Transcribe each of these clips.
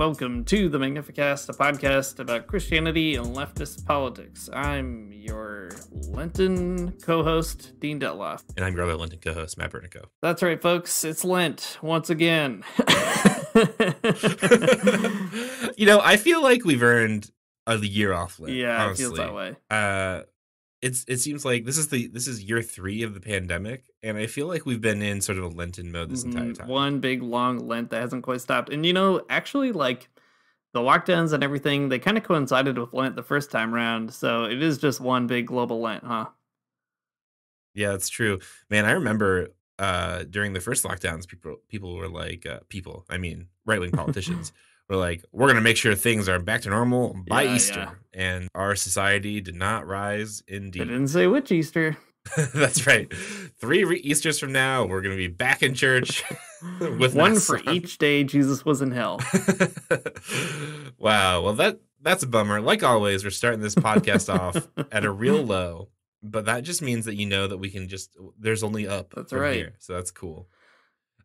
Welcome to the Magnificast, a podcast about Christianity and leftist politics. I'm your Lenten co host, Dean Detloff. And I'm your other Lenten co host, Matt Bernico. That's right, folks. It's Lent once again. you know, I feel like we've earned a year off Lent. yeah, honestly. it feels that way. Uh, it's it seems like this is the this is year three of the pandemic, and I feel like we've been in sort of a Lenten mode this entire Mhm. time. One big long Lent that hasn't quite stopped. And you know, actually, like the lockdowns and everything, they kind of coincided with Lent the first time round. So it is just one big global Lent, huh? Yeah, that's true. Man, I remember uh during the first lockdowns, people people were like uh, people, I mean right wing politicians were like, we're gonna make sure things are back to normal by Yeah, Easter. yeah. And our society did not rise indeed. didn't say which Easter. That's right. Three re- Easters from now, we're going to be back in church with one for on. each day Jesus was in hell. wow. Well, that that's a bummer. Like always, we're starting this podcast off at a real low, but that just means that you know that we can just there's only up. That's right. Here, so that's cool.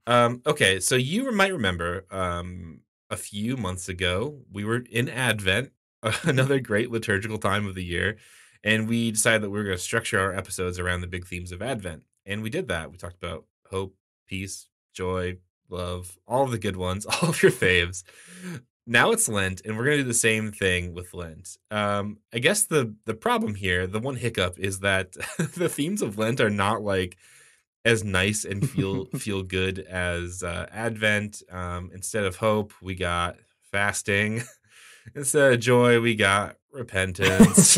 Um. Okay. So you might remember um a few months ago we were in Advent, another great liturgical time of the year, and we decided that we were going to structure our episodes around the big themes of Advent, and we did that. We talked about hope, peace, joy, love, all the good ones, all of your faves. Now it's Lent, and we're gonna do the same thing with Lent. Um, I guess the the problem here, the one hiccup, is that the themes of Lent are not like as nice and feel feel good as uh, Advent. Um, instead of hope, we got fasting. Instead of joy, we got repentance.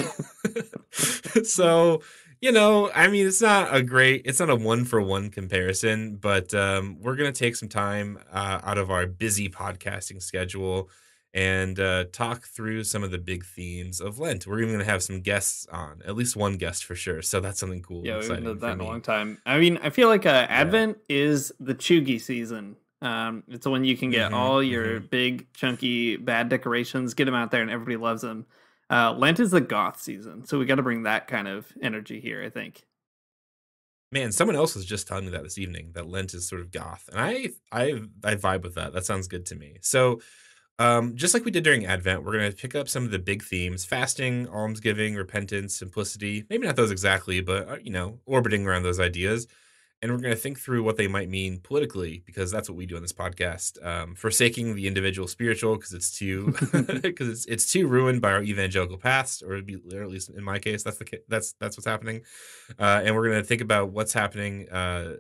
so you know, I mean, it's not a great, it's not a one for one comparison, but um, we're going to take some time uh, out of our busy podcasting schedule and uh, talk through some of the big themes of Lent. We're even going to have some guests on, at least one guest for sure. So that's something cool. Yeah, and we haven't exciting done that in a long time. I mean, I feel like uh, Advent is the chuggy season. Um, it's when you can get Mhm, all your big, chunky, bad decorations, get them out there, and everybody loves them. Uh, Lent is the goth season, so we got to bring that kind of energy here. I think. Man, someone else was just telling me that this evening that Lent is sort of goth, and I I I vibe with that. That sounds good to me. So, um, just like we did during Advent, we're gonna pick up some of the big themes: fasting, almsgiving, repentance, simplicity. Maybe not those exactly, but uh, you know, orbiting around those ideas. And we're gonna think through what they might mean politically, because that's what we do on this podcast. Um, forsaking the individual spiritual because it's too because it's it's too ruined by our evangelical past, or, be, or at least in my case, that's the that's that's what's happening uh, and we're going to think about what's happening uh,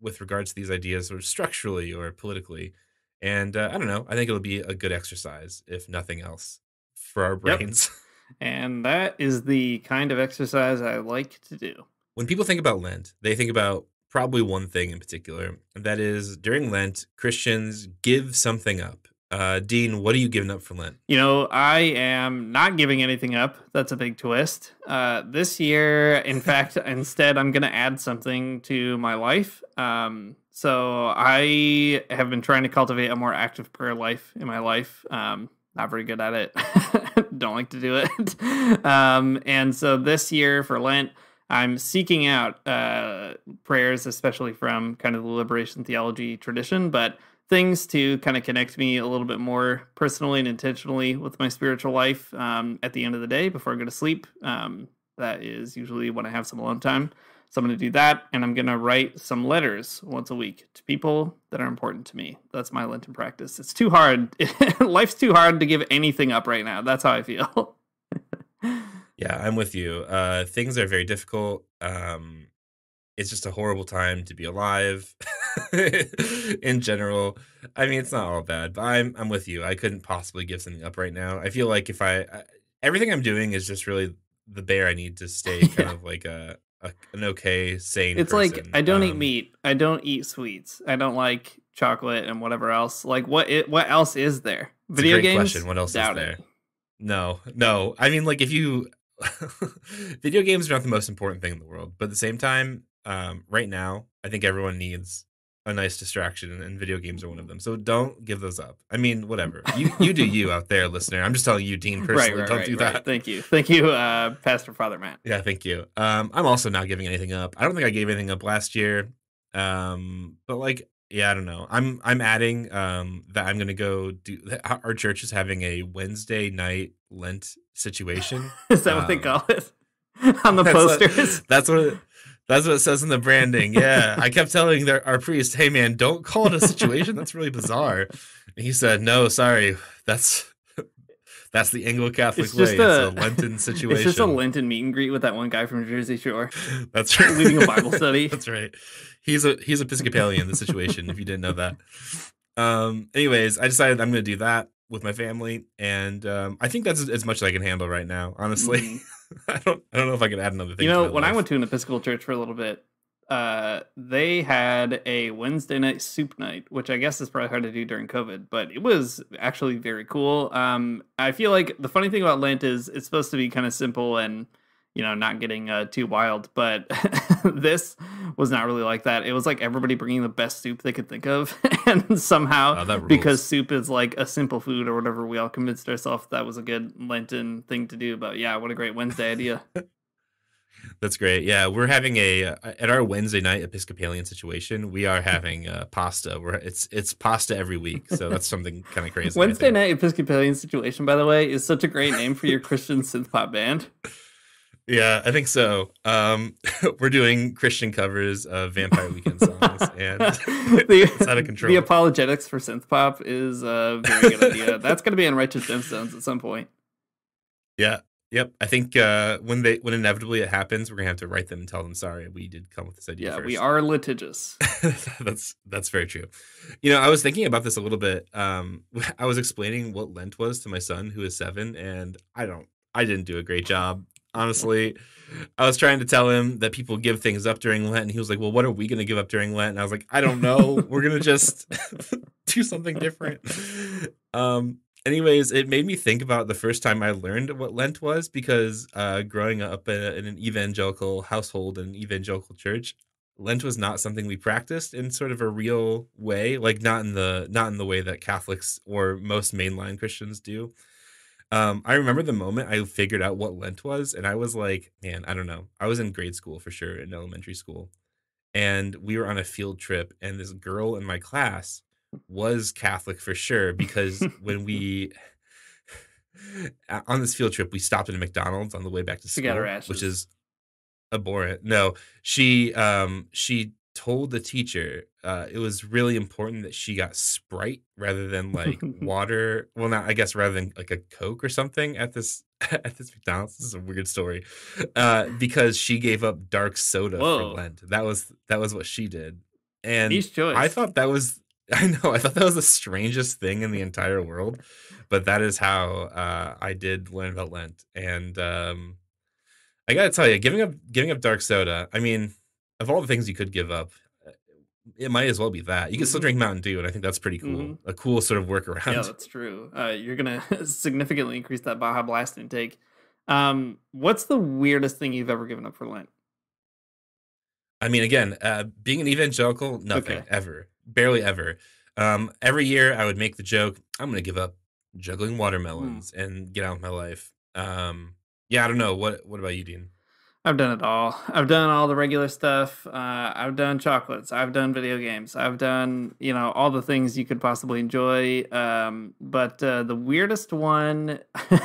with regards to these ideas, sort of structurally or politically. And uh, I don't know. I think it'll be a good exercise, if nothing else, for our Yep. brains. And that is the kind of exercise I like to do. when people think about Lent, they think about probably one thing in particular, and that is during Lent, Christians give something up. Uh, Dean, what are you giving up for Lent? You know, I am not giving anything up. That's a big twist. Uh, this year, in fact, instead, I'm going to add something to my life. Um, so I have been trying to cultivate a more active prayer life in my life. Um, not very good at it. Don't like to do it. um, and so this year for Lent, I'm seeking out uh, prayers, especially from kind of the liberation theology tradition, but things to kind of connect me a little bit more personally and intentionally with my spiritual life um, at the end of the day before I go to sleep. Um, that is usually when I have some alone time. So I'm going to do that, and I'm going to write some letters once a week to people that are important to me. That's my Lenten practice. It's too hard. Life's too hard to give anything up right now. That's how I feel. Yeah, I'm with you. Uh, things are very difficult. Um, it's just a horrible time to be alive in general. I mean, it's not all bad, but I'm I'm with you. I couldn't possibly give something up right now. I feel like if I, I everything I'm doing is just really the bear I need to stay kind Yeah. of like a, a an okay sane. it's like. I don't eat Um, meat. I don't eat sweets. I don't like chocolate and whatever else. Like what? It, what else is there? Video great games. question. What else is there? it. No, no. I mean, like if you video games are not the most important thing in the world, but at the same time, um, right now, I think everyone needs a nice distraction, and video games are one of them. So don't give those up. I mean, whatever you you do you out there, listener. I'm just telling you, Dean, personally, right, right, don't right, do that. Thank you, thank you, uh, Pastor Father Matt. Yeah, thank you. Um, I'm also not giving anything up. I don't think I gave anything up last year. Um, but like yeah, I don't know. I'm I'm adding um that I'm gonna go do. Our church is having a Wednesday night Lent situation. is that what they um, call it on the that's posters? What, that's what. That's what it says in the branding. Yeah, I kept telling their, our priest, "Hey, man, don't call it a situation. That's really bizarre." And he said, "No, sorry. That's that's the Anglo Catholic way. A, it's a Lenten situation. It's just a Lenten meet and greet with that one guy from Jersey Shore. That's right. Leading a Bible study. that's right. He's a he's Episcopalian. The situation, if you didn't know that. Um. Anyways, I decided I'm going to do that with my family, and um, I think that's as much as I can handle right now. Honestly, mm-hmm. I don't I don't know if I could add another thing. You know, when life. I went to an Episcopal church for a little bit, uh, they had a Wednesday night soup night, which I guess is probably hard to do during COVID, but it was actually very cool. Um, I feel like the funny thing about Lent is it's supposed to be kind of simple and you know not getting uh, too wild, but this was not really like that. It was like everybody bringing the best soup they could think of, and somehow oh, because soup is like a simple food or whatever, we all convinced ourselves that was a good Lenten thing to do. But yeah, what a great Wednesday idea. That's great. Yeah, we're having a uh, at our Wednesday night Episcopalian situation. We are having uh, pasta. We're it's it's pasta every week, so that's something kind of crazy. Wednesday night Episcopalian situation, by the way, is such a great name for your Christian synth pop band. Yeah, I think so. Um, we're doing Christian covers of Vampire Weekend songs, and the, it's out of control. The apologetics for synth pop is a very good idea. That's going to be in Righteous Gemstones at some point. Yeah, Yep, I think uh, when they when inevitably it happens, we're gonna have to write them and tell them sorry. We did come with this idea. Yeah, first. we are litigious. that's that's very true. You know, I was thinking about this a little bit. Um, I was explaining what Lent was to my son, who is seven, and I don't, I didn't do a great job, honestly. I was trying to tell him that people give things up during Lent, and he was like, "Well, what are we going to give up during Lent?" And I was like, "I don't know. We're going to just do something different." Um, anyways, it made me think about the first time I learned what Lent was because uh, growing up in, a, in, an evangelical household and evangelical church, Lent was not something we practiced in sort of a real way, like not in the not in the way that Catholics or most mainline Christians do. Um, I remember the moment I figured out what Lent was, and I was like, man, I don't know. I was in grade school for sure, in elementary school, and we were on a field trip, and this girl in my class was Catholic for sure because when we on this field trip we stopped at a McDonald's on the way back to school, which is abhorrent. No, she um she told the teacher uh, it was really important that she got Sprite rather than like water. Well, not I guess rather than like a Coke or something at this at this McDonald's. This is a weird story uh, because she gave up dark soda Whoa. for Lent. That was that was what she did, and I thought that was I know. I thought that was the strangest thing in the entire world, but that is how uh, I did learn about Lent. And um, I gotta tell you, giving up giving up dark soda. I mean, of all the things you could give up, it might as well be that. You can still mm-hmm. drink Mountain Dew, and I think that's pretty cool. Mm-hmm. A cool sort of workaround. Yeah, that's true. Uh, you're gonna significantly increase that Baja Blast intake. Um, what's the weirdest thing you've ever given up for Lent? I mean, again, uh, being an evangelical, nothing okay. ever barely ever. Um, every year I would make the joke, I'm gonna give up juggling watermelons mm. and get out of my life. Um, yeah, I don't know. What what about you, Dean? I've done it all. I've done all the regular stuff. Uh, I've done chocolates. I've done video games. I've done, you know, all the things you could possibly enjoy. Um, but uh, the weirdest one,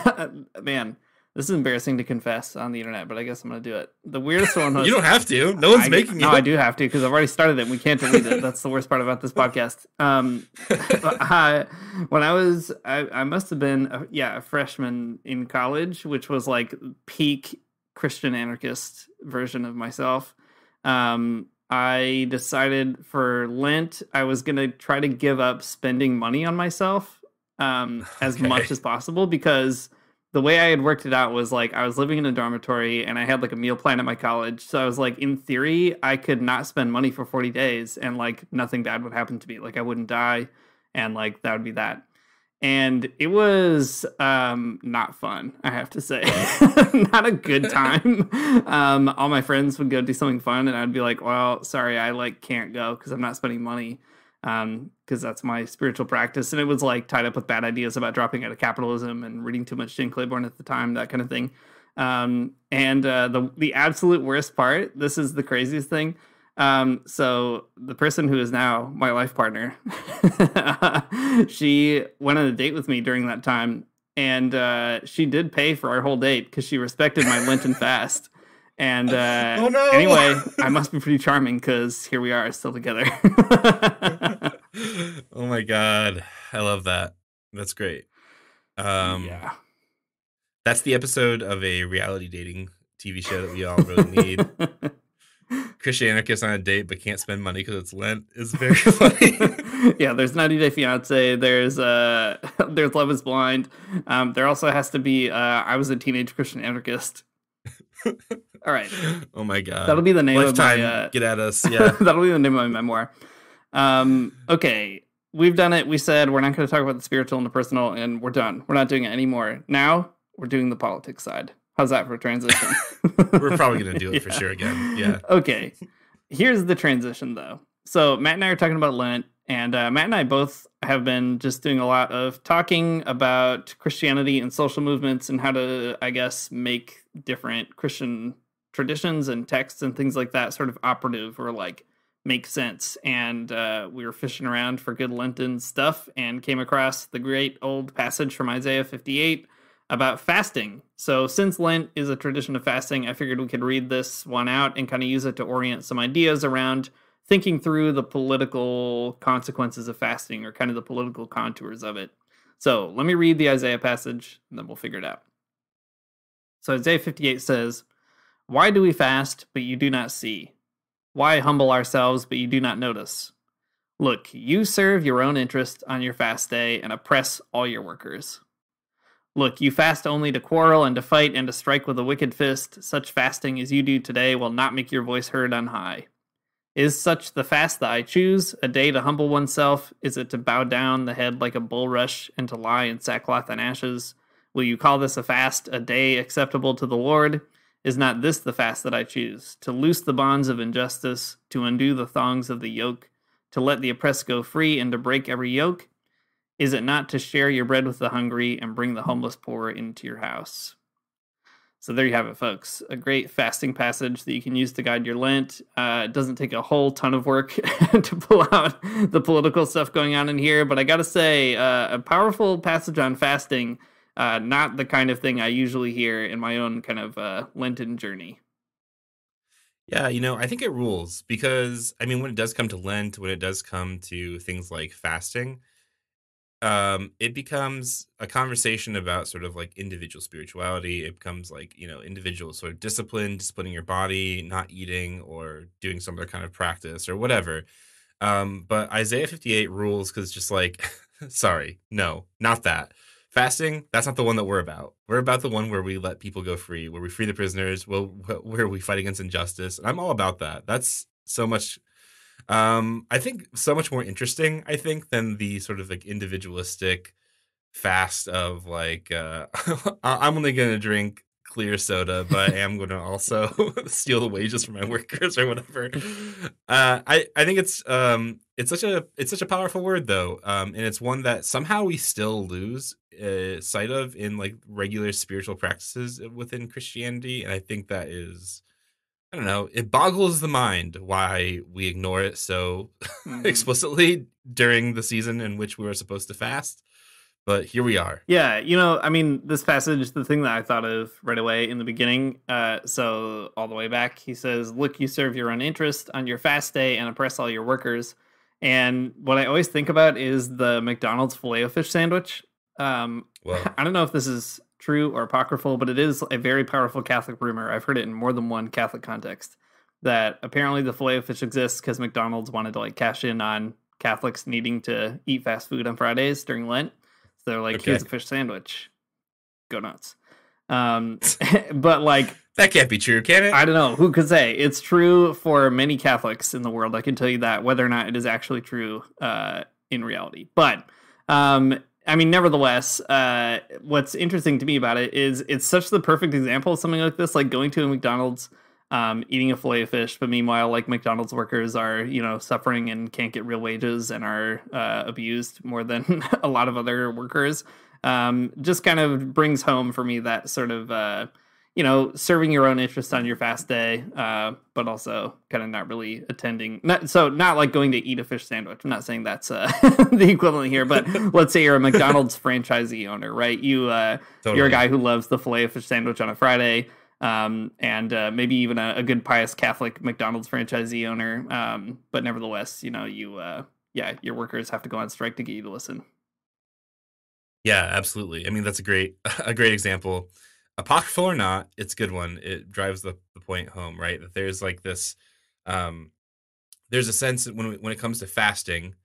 man, this is embarrassing to confess on the internet, but I guess I'm gonna do it. The weirdest one was You don't have to. No one's I, making you. No, I do have to because I've already started it. And we can't delete it. That's the worst part about this podcast. Um, I, when I was, I, I must have been, a, yeah, a freshman in college, which was like peak Christian anarchist version of myself. Um, I decided for Lent I was gonna try to give up spending money on myself um, as okay. much as possible because the way I had worked it out was like I was living in a dormitory and I had like a meal plan at my college. So I was like, in theory, I could not spend money for 40 days and like nothing bad would happen to me. Like I wouldn't die and like that would be that. And it was um, not fun, I have to say. not a good time. um, all my friends would go do something fun and I'd be like, well, sorry, I like can't go because I'm not spending money um because that's my spiritual practice and it was like tied up with bad ideas about dropping out of capitalism and reading too much Shane Claiborne at the time that kind of thing um and uh the the absolute worst part this is the craziest thing Um, so the person who is now my life partner, she went on a date with me during that time, and uh, she did pay for our whole date because she respected my Lenten fast. And uh, Oh, no. anyway, I must be pretty charming because here we are still together. oh my god, I love that. That's great. Um, yeah. that's the episode of a reality dating TV show that we all really need. Christian anarchist on a date but can't spend money because it's Lent is very funny. yeah, there's 90 Day Fiance. There's uh, there's Love Is Blind. Um, there also has to be uh, I was a teenage Christian anarchist. All right, oh my god, that'll be the name lifetime. of my. Uh, Get at us, yeah. that'll be the name of my memoir. Um, okay, we've done it. We said we're not going to talk about the spiritual and the personal, and we're done. We're not doing it anymore. Now we're doing the politics side. How's that for a transition? We're probably gonna do it for sure again. Yeah. Okay. Here's the transition though. So Matt and I are talking about Lent, and uh, Matt and I both have been just doing a lot of talking about Christianity and social movements and how to, I guess, make different Christian traditions and texts and things like that sort of operative or like make sense. And uh, we were fishing around for good Lenten stuff and came across the great old passage from Isaiah 58 about fasting. So, since Lent is a tradition of fasting, I figured we could read this one out and kind of use it to orient some ideas around thinking through the political consequences of fasting or kind of the political contours of it. So, let me read the Isaiah passage and then we'll figure it out. So, Isaiah 58 says, Why do we fast, but you do not see? Why humble ourselves, but you do not notice? Look, you serve your own interest on your fast day and oppress all your workers. Look, you fast only to quarrel and to fight and to strike with a wicked fist. Such fasting as you do today will not make your voice heard on high. Is such the fast that I choose, a day to humble oneself? Is it to bow down the head like a bulrush and to lie in sackcloth and ashes? Will you call this a fast, a day acceptable to the Lord? Is not this the fast that I choose? To loose the bonds of injustice, to undo the thongs of the yoke, to let the oppressed go free, and to break every yoke? Is it not to share your bread with the hungry and bring the homeless poor into your house? So there you have it, folks. A great fasting passage that you can use to guide your Lent. Uh, it doesn't take a whole ton of work to pull out the political stuff going on in here, but I got to say, uh, a powerful passage on fasting. Uh, not the kind of thing I usually hear in my own kind of uh, Lenten journey. Yeah, you know, I think it rules because I mean, when it does come to Lent, when it does come to things like fasting, um, it becomes a conversation about sort of like individual spirituality. It becomes like, you know, individual sort of discipline, disciplining your body, not eating or doing some other kind of practice or whatever. Um, but Isaiah 58 rules because just like, sorry, no, not that. Fasting, that's not the one that we're about. We're about the one where we let people go free, where we free the prisoners, where, where we fight against injustice. And I'm all about that. That's so much um i think so much more interesting i think than the sort of like individualistic fast of like uh i'm only gonna drink clear soda but i am gonna also steal the wages from my workers or whatever. Uh i i think it's um it's such a it's such a powerful word though um and it's one that somehow we still lose uh, sight of in like regular spiritual practices within christianity and i think that is I don't know. It boggles the mind why we ignore it so Mhm. explicitly during the season in which we were supposed to fast. But here we are. Yeah, you know, I mean, this passage, the thing that I thought of right away in the beginning, uh, so all the way back, he says, Look, you serve your own interest on your fast day and oppress all your workers. And what I always think about is the McDonald's filet o fish sandwich. Um, Well, I don't know if this is true or apocryphal, but it is a very powerful Catholic rumor. I've heard it in more than one Catholic context that apparently the filet fish exists because McDonald's wanted to like cash in on Catholics needing to eat fast food on Fridays during Lent. So they're like, Okay. here's a fish sandwich. Go nuts. Um, but like, that can't be true, can it? I don't know. Who could say? It's true for many Catholics in the world. I can tell you that. Whether or not it is actually true uh, in reality, but um, I mean, nevertheless, uh, what's interesting to me about it is it's such the perfect example of something like this, like going to a McDonald's, um, eating a fillet of fish, but meanwhile, like McDonald's workers are, you know, suffering and can't get real wages and are uh, abused more than a lot of other workers. Um, just kind of brings home for me that sort of. Uh, you know, serving your own interests on your fast day, uh, but also kind of not really attending. Not, so not like going to eat a fish sandwich. I'm not saying that's uh, the equivalent here, but let's say you're a McDonald's franchisee owner, right? You uh, totally. you're a guy who loves the filet fish sandwich on a Friday, um, and uh, maybe even a, a, good pious Catholic McDonald's franchisee owner. Um, but nevertheless, you know, you uh, yeah, your workers have to go on strike to get you to listen. Yeah, absolutely. I mean, that's a great a great example apocryphal or not, it's a good one. It drives the, the point home, right? That there's like this, um, there's a sense that when when it comes to fasting,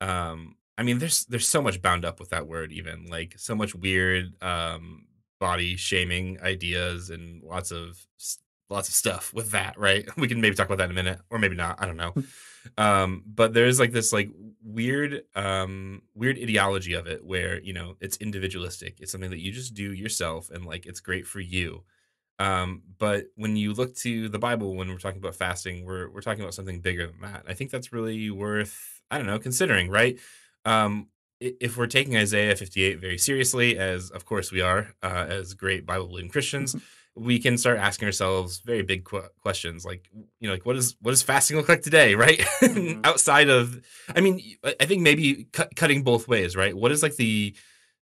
um, I mean, there's there's so much bound up with that word, even like so much weird um, body shaming ideas and lots of lots of stuff with that, right? We can maybe talk about that in a minute, or maybe not. I don't know. um, but there's like this like weird um weird ideology of it where you know it's individualistic it's something that you just do yourself and like it's great for you um but when you look to the bible when we're talking about fasting we're we're talking about something bigger than that i think that's really worth i don't know considering right um if we're taking isaiah 58 very seriously as of course we are uh, as great bible believing christians mm-hmm we can start asking ourselves very big qu- questions like you know like what is what does fasting look like today right? Mm-hmm. outside of i mean i think maybe cu- cutting both ways right? What is like the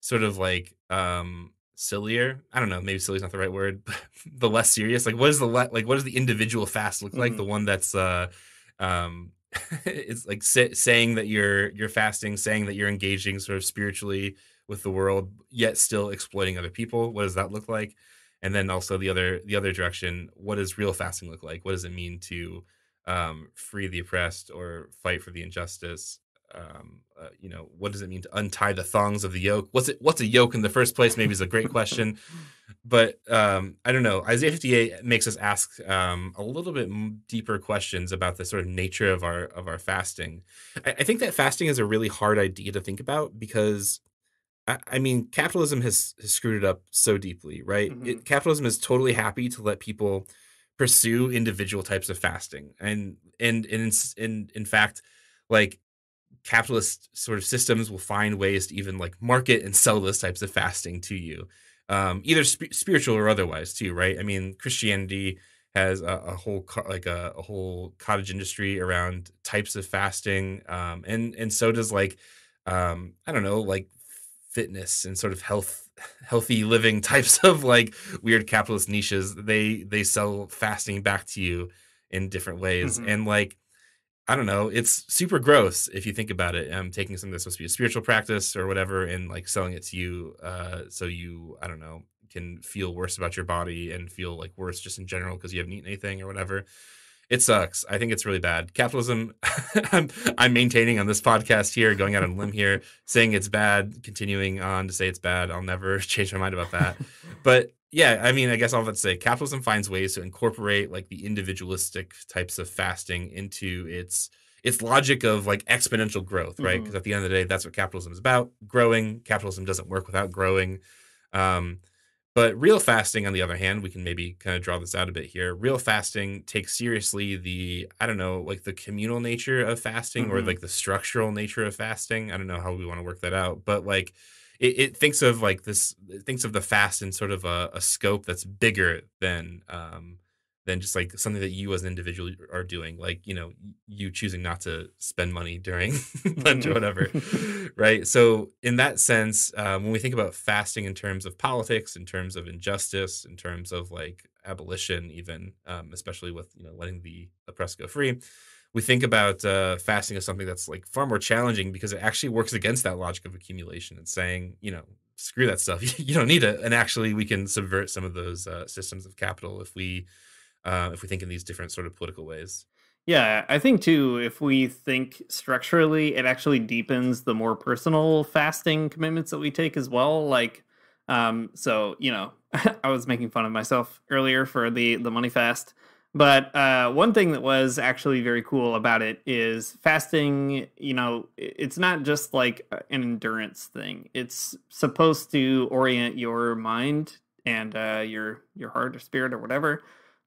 sort of like um sillier i don't know maybe silly is not the right word but the less serious like what is the le- like what does the individual fast look like? Mm-hmm. the one that's uh um it's like say, saying that you're you're fasting saying that you're engaging sort of spiritually with the world yet still exploiting other people. What does that look like and then also the other the other direction what does real fasting look like? What does it mean to um, free the oppressed or fight for the injustice? Um, uh, you know what does it mean to untie the thongs of the yoke? What's it what's a yoke in the first place? Maybe is a great question. But um, i don't know. Isaiah 58 makes us ask um, a little bit deeper questions about the sort of nature of our of our fasting. I, I think that fasting is a really hard idea to think about because I, mean, capitalism has, has screwed it up so deeply, right? Mm-hmm. It, capitalism is totally happy to let people pursue individual types of fasting, and and and in in, in fact, like capitalist sort of systems will find ways to even like market and sell those types of fasting to you, um, either sp- spiritual or otherwise, too, right? I mean, Christianity has a, a whole like a, a, whole cottage industry around types of fasting, um, and and so does like um, I don't know, like fitness and sort of health healthy living types of like weird capitalist niches they they sell fasting back to you in different ways mm-hmm. and like i don't know it's super gross if you think about it i'm um, taking something that's supposed to be a spiritual practice or whatever and like selling it to you uh so you i don't know can feel worse about your body and feel like worse just in general because you haven't eaten anything or whatever it sucks. I think it's really bad. Capitalism, I'm, I'm maintaining on this podcast here, going out on a limb here, saying it's bad, continuing on to say it's bad. I'll never change my mind about that. but yeah, I mean, I guess all that to say, capitalism finds ways to incorporate like the individualistic types of fasting into its its logic of like exponential growth, right? Because mm-hmm. at the end of the day, that's what capitalism is about: growing. Capitalism doesn't work without growing. Um, but real fasting, on the other hand, we can maybe kind of draw this out a bit here. Real fasting takes seriously the, I don't know, like the communal nature of fasting mm-hmm. or like the structural nature of fasting. I don't know how we want to work that out, but like it, it thinks of like this, it thinks of the fast in sort of a, a scope that's bigger than, um, than just like something that you as an individual are doing like you know you choosing not to spend money during lunch or whatever right? So in that sense um, when we think about fasting in terms of politics in terms of injustice in terms of like abolition even um, especially with you know letting the oppressed go free we think about uh, fasting as something that's like far more challenging because it actually works against that logic of accumulation and saying you know screw that stuff. You don't need it. And actually we can subvert some of those uh, systems of capital if we uh, if we think in these different sort of political ways. Yeah, I think too, if we think structurally, it actually deepens the more personal fasting commitments that we take as well. Like, um, so you know, I was making fun of myself earlier for the the money fast, but uh, one thing that was actually very cool about it is fasting. You know, it's not just like an endurance thing. It's supposed to orient your mind and uh, your your heart or spirit or whatever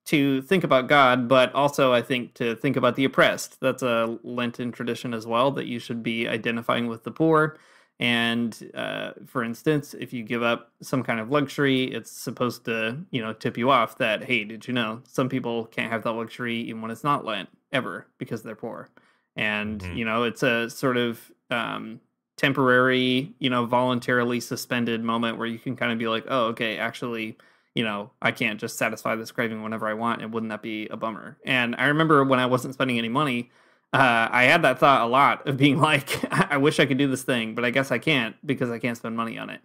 to think about God, but also I think to think about the oppressed. That's a Lenten tradition as well that you should be identifying with the poor And uh, for instance, if you give up some kind of luxury, it's supposed to, you know, tip you off that, hey, did you know some people can't have that luxury even when it's not Lent ever because they're poor. And, Mhm. you know, it's a sort of um, temporary, you know, voluntarily suspended moment where you can kind of be like, oh, okay, actually, you know, I can't just satisfy this craving whenever I want. And wouldn't that be a bummer? And I remember when I wasn't spending any money, uh, I had that thought a lot of being like, I wish I could do this thing, but I guess I can't because I can't spend money on it.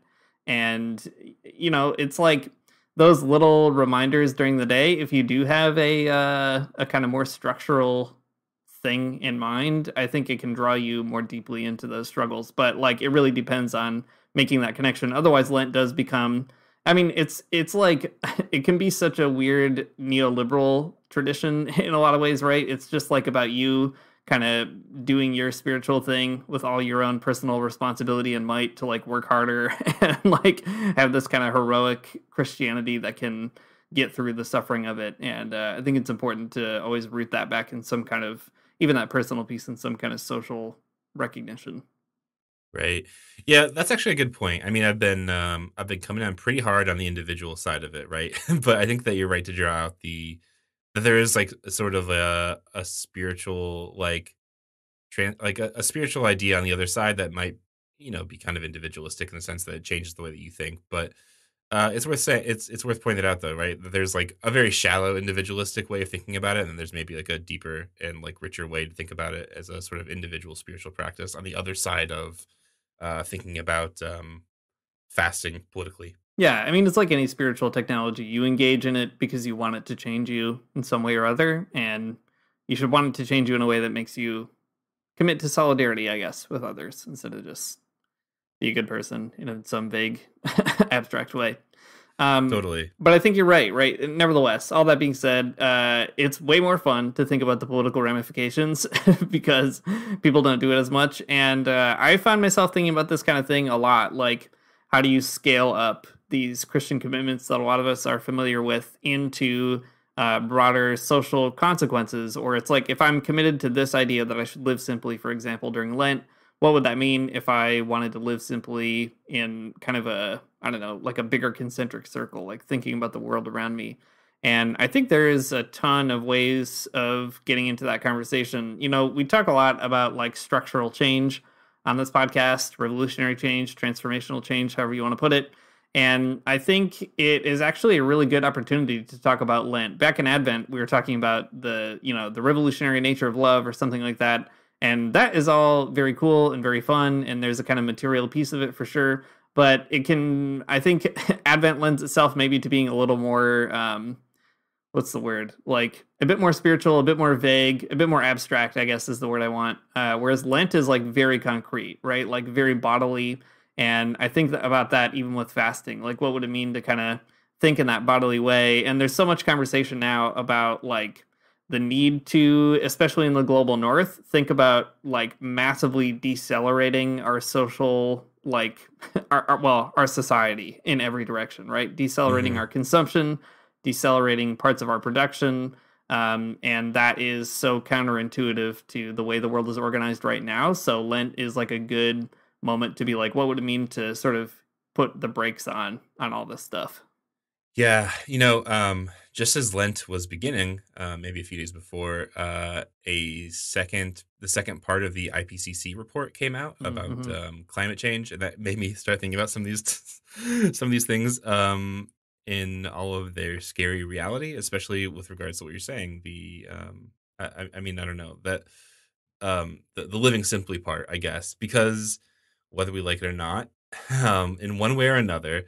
And, you know, it's like those little reminders during the day. If you do have a, uh, a kind of more structural thing in mind, I think it can draw you more deeply into those struggles. But like, it really depends on making that connection. Otherwise, Lent does become I mean, it's it's like it can be such a weird neoliberal tradition in a lot of ways, right? It's just like about you kind of doing your spiritual thing with all your own personal responsibility and might to like work harder and like have this kind of heroic Christianity that can get through the suffering of it. And uh, I think it's important to always root that back in some kind of even that personal piece in some kind of social recognition. Right. Yeah, that's actually a good point. I mean, I've been um I've been coming down pretty hard on the individual side of it, right? but I think that you're right to draw out the that there is like sort of a a spiritual like tran like a, a spiritual idea on the other side that might, you know, be kind of individualistic in the sense that it changes the way that you think. But uh it's worth saying it's it's worth pointing out though, right? That there's like a very shallow individualistic way of thinking about it, and then there's maybe like a deeper and like richer way to think about it as a sort of individual spiritual practice on the other side of uh, thinking about um, fasting politically. Yeah, I mean, it's like any spiritual technology. You engage in it because you want it to change you in some way or other, and you should want it to change you in a way that makes you commit to solidarity, I guess, with others instead of just be a good person in some vague, abstract way. Um, Totally. but I think you're right, right? Nevertheless, all that being said, uh, it's way more fun to think about the political ramifications because people don't do it as much. And uh, I find myself thinking about this kind of thing a lot. Like, how do you scale up these Christian commitments that a lot of us are familiar with into uh, broader social consequences? Or it's like, if I'm committed to this idea that I should live simply, for example, during Lent, what would that mean if I wanted to live simply in kind of a I don't know, like a bigger concentric circle, like thinking about the world around me. And I think there is a ton of ways of getting into that conversation. You know, we talk a lot about like structural change on this podcast, revolutionary change, transformational change, however you want to put it. And I think it is actually a really good opportunity to talk about Lent. Back in Advent, we were talking about the, you know, the revolutionary nature of love or something like that. And that is all very cool and very fun. And there's a kind of material piece of it for sure. But it can i think advent lends itself maybe to being a little more um what's the word? Like a bit more spiritual a bit more vague a bit more abstract i guess is the word i want. Uh, whereas lent is like very concrete right? Like very bodily. And i think that about that even with fasting. Like what would it mean to kind of think in that bodily way? And there's so much conversation now about like the need to especially in the global north think about like massively decelerating our social like our, our, well our society in every direction right? Decelerating Mhm. our consumption decelerating parts of our production um, and that is so counterintuitive to the way the world is organized right now. So lent is like a good moment to be like what would it mean to sort of put the brakes on on all this stuff? Yeah, you know, um, just as Lent was beginning, uh, maybe a few days before, uh, a second, the second part of the IPCC report came out about Mhm. um, climate change, and that made me start thinking about some of these, some of these things um, in all of their scary reality, especially with regards to what you're saying. The, um, I, I I mean, I don't know that um, the, the living simply part, I guess, because whether we like it or not, um, in one way or another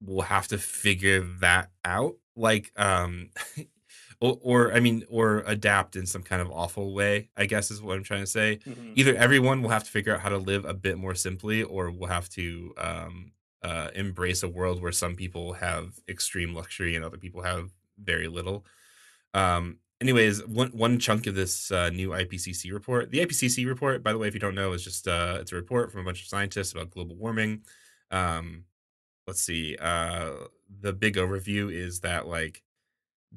we'll have to figure that out like um or, or i mean or adapt in some kind of awful way i guess is what i'm trying to say. Either everyone will have to figure out how to live a bit more simply or we'll have to um uh embrace a world where some people have extreme luxury and other people have very little. Um anyways one one chunk of this uh, new ipcc report the ipcc report by the way if you don't know is just uh it's a report from a bunch of scientists about global warming. Um let's see uh the big overview is that like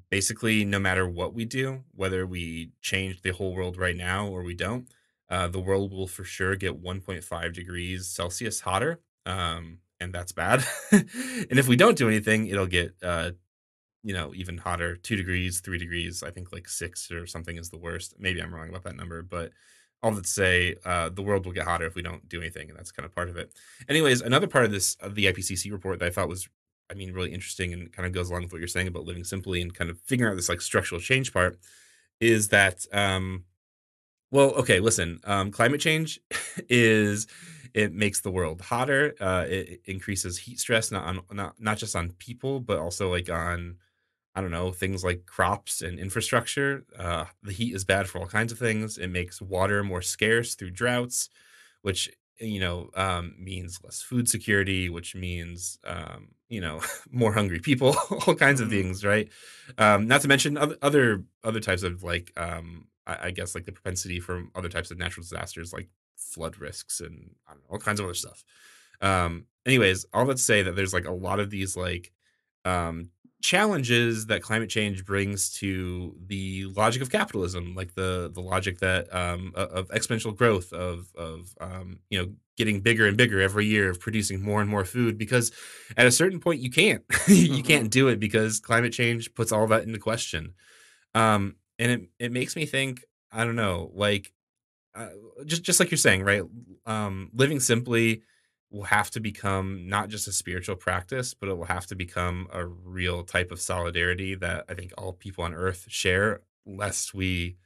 basically no matter what we do whether we change the whole world right now or we don't uh, the world will for sure get 1.5 degrees Celsius hotter, um, and that's bad. and if we don't do anything, it'll get uh, you know even hotter, two degrees, three degrees. I think like six or something is the worst. Maybe I'm wrong about that number, but all that to say, uh, the world will get hotter if we don't do anything, and that's kind of part of it. Anyways, another part of this of the IPCC report that I thought was, I mean, really interesting and kind of goes along with what you're saying about living simply and kind of figuring out this like structural change part is that um, well, okay, listen. Um, climate change is it makes the world hotter. Uh, it, increases heat stress not on not not just on people, but also like on I don't know things like crops and infrastructure. Uh, the heat is bad for all kinds of things. It makes water more scarce through droughts, which you know um, means less food security, which means um, you know more hungry people, all kinds of Mhm. things, right? Um, not to mention other other other types of like um, I, I guess like the propensity from other types of natural disasters like flood risks and I don't know, all kinds of other stuff. Um, anyways, all that to say that there's like a lot of these like um, challenges that climate change brings to the logic of capitalism, like the the logic that um, of exponential growth of of um, you know getting bigger and bigger every year of producing more and more food because at a certain point you can't you Mhm. can't do it because climate change puts all that into question um, and it it makes me think, I don't know, like uh, just just like you're saying, right? Um, living simply will have to become not just a spiritual practice, but it will have to become a real type of solidarity that I think all people on earth share, lest we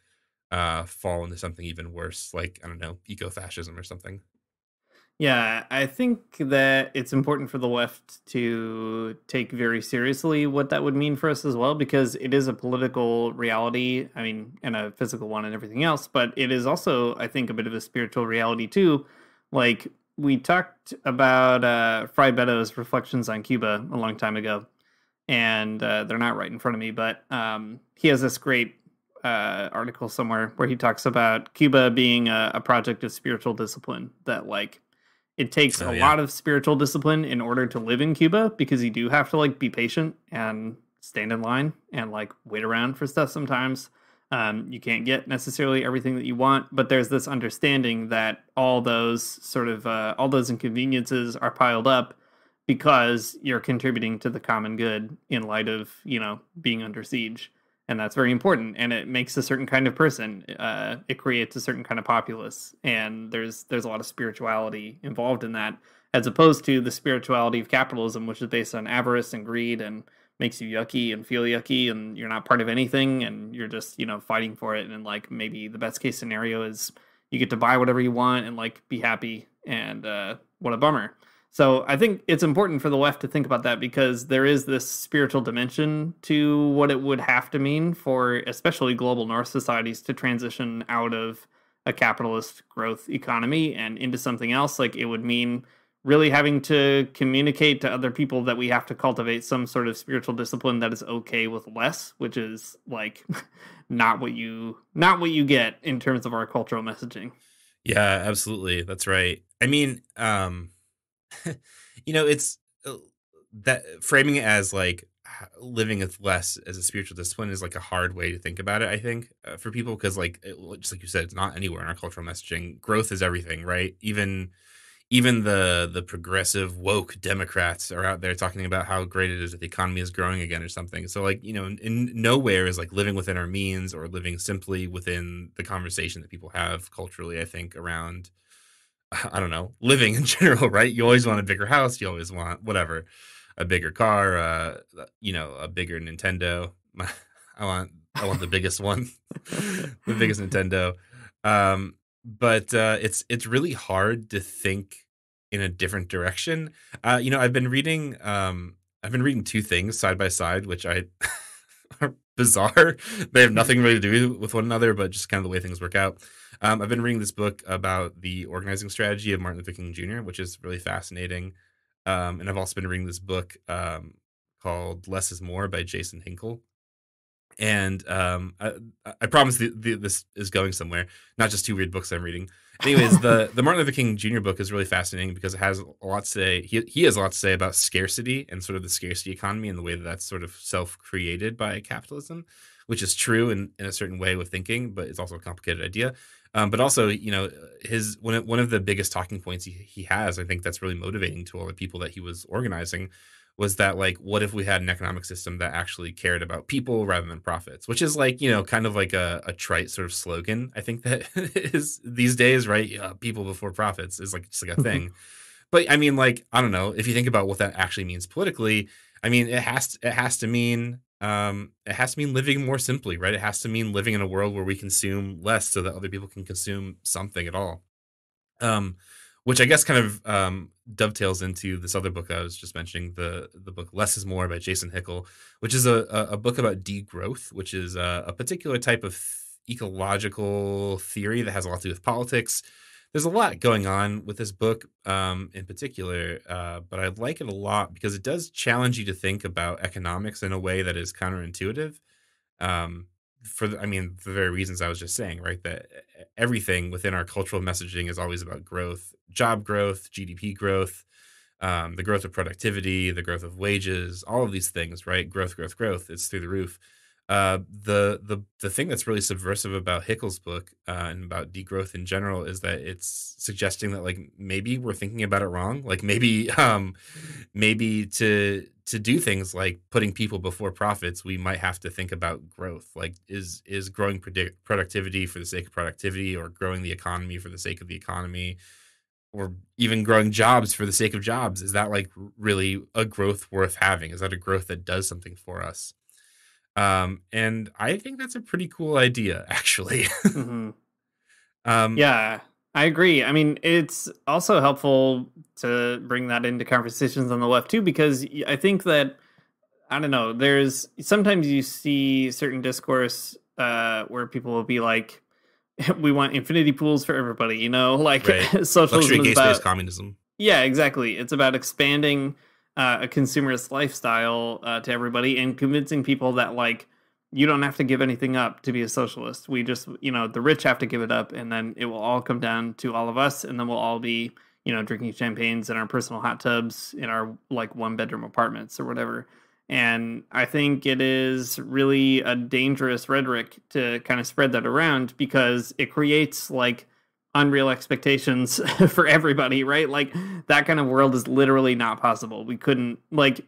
uh fall into something even worse, like I don't know, eco-fascism or something. Yeah, I think that it's important for the left to take very seriously what that would mean for us as well, because it is a political reality. I mean, and a physical one and everything else, but it is also, I think, a bit of a spiritual reality too. Like we talked about uh, Frei Betto's reflections on Cuba a long time ago, and uh, they're not right in front of me, but um, he has this great uh, article somewhere where he talks about Cuba being a, a project of spiritual discipline that like it takes Oh a yeah. lot of spiritual discipline in order to live in Cuba because you do have to like be patient and stand in line and like wait around for stuff sometimes. Um, you can't get necessarily everything that you want, but there's this understanding that all those sort of uh, all those inconveniences are piled up because you're contributing to the common good in light of you know being under siege. And that's very important and it makes a certain kind of person uh, it creates a certain kind of populace and there's there's a lot of spirituality involved in that as opposed to the spirituality of capitalism which is based on avarice and greed and makes you yucky and feel yucky and you're not part of anything and you're just you know fighting for it. And like maybe the best case scenario is you get to buy whatever you want and like be happy and uh, what a bummer. So I think it's important for the left to think about that because there is this spiritual dimension to what it would have to mean for especially global north societies to transition out of a capitalist growth economy and into something else. Like it would mean really having to communicate to other people that we have to cultivate some sort of spiritual discipline that is okay with less which is like not what you not what you get in terms of our cultural messaging Yeah, absolutely. That's right. I mean, um you know, it's uh, that framing it as like living with less as a spiritual discipline is like a hard way to think about it. I think uh, for people because like it, just like you said, it's not anywhere in our cultural messaging. Growth is everything, right? Even even the the progressive woke Democrats are out there talking about how great it is that the economy is growing again or something. So like you know, in, nowhere is like living within our means or living simply within the conversation that people have culturally. I think around I don't know, living in general, right? You always want a bigger house, you always want whatever, a bigger car, uh, uh, you know, a bigger Nintendo. I want I want the biggest one, the biggest Nintendo. Um, but uh, it's it's really hard to think in a different direction. Uh, you know, I've been reading um, I've been reading two things side by side, which I are bizarre. They have nothing really to do with one another, but just kind of the way things work out. Um, I've been reading this book about the organizing strategy of Martin Luther King Jr., which is really fascinating. Um, and I've also been reading this book um, called Less is More by Jason Hickel. And um, I, I promise the, the, this is going somewhere, not just two weird books I'm reading. Anyways, the, the Martin Luther King Jr. book is really fascinating because it has a lot to say. He, he has a lot to say about scarcity and sort of the scarcity economy and the way that that's sort of self created by capitalism, which is true in, in a certain way with thinking, but it's also a complicated idea. Um, but also, you know, his one of, one of the biggest talking points he, he has, I think that's really motivating to all the people that he was organizing, was that like, what if we had an economic system that actually cared about people rather than profits? Which is like, you know, kind of like a, a trite sort of slogan. I think that is these days, right? Yeah, people before profits is like just like a thing. but I mean, like, I don't know if you think about what that actually means politically. I mean, it has to, it has to mean um, it has to mean living more simply, right? It has to mean living in a world where we consume less so that other people can consume something at all. Um, which I guess kind of um, dovetails into this other book I was just mentioning, the the book "Less Is More" by Jason Hickel, which is a a book about degrowth, which is a, a particular type of ecological theory that has a lot to do with politics there's a lot going on with this book um, in particular, uh, but I like it a lot because it does challenge you to think about economics in a way that is counterintuitive. Um, for the, I mean, the very reasons I was just saying, right? That everything within our cultural messaging is always about growth, job growth, GDP growth, um, the growth of productivity, the growth of wages, all of these things, right? Growth, growth, growth. It's through the roof uh, the the the thing that's really subversive about Hickel's book uh, and about degrowth in general is that it's suggesting that like maybe we're thinking about it wrong. Like maybe um, maybe to to do things like putting people before profits, we might have to think about growth. Like is is growing predict- productivity for the sake of productivity, or growing the economy for the sake of the economy, or even growing jobs for the sake of jobs? Is that like really a growth worth having? Is that a growth that does something for us? Um, and I think that's a pretty cool idea, actually. mm-hmm. um, yeah, I agree. I mean, it's also helpful to bring that into conversations on the left too, because I think that I don't know. There's sometimes you see certain discourse uh, where people will be like, "We want infinity pools for everybody," you know, like right. socialism Luxury, is about communism. Yeah, exactly. It's about expanding uh, a consumerist lifestyle uh, to everybody and convincing people that like you don't have to give anything up to be a socialist. We just, you know, the rich have to give it up, and then it will all come down to all of us, and then we'll all be, you know, drinking champagnes in our personal hot tubs in our like one bedroom apartments or whatever. And I think it is really a dangerous rhetoric to kind of spread that around because it creates like unreal expectations for everybody, right? Like that kind of world is literally not possible. We couldn't like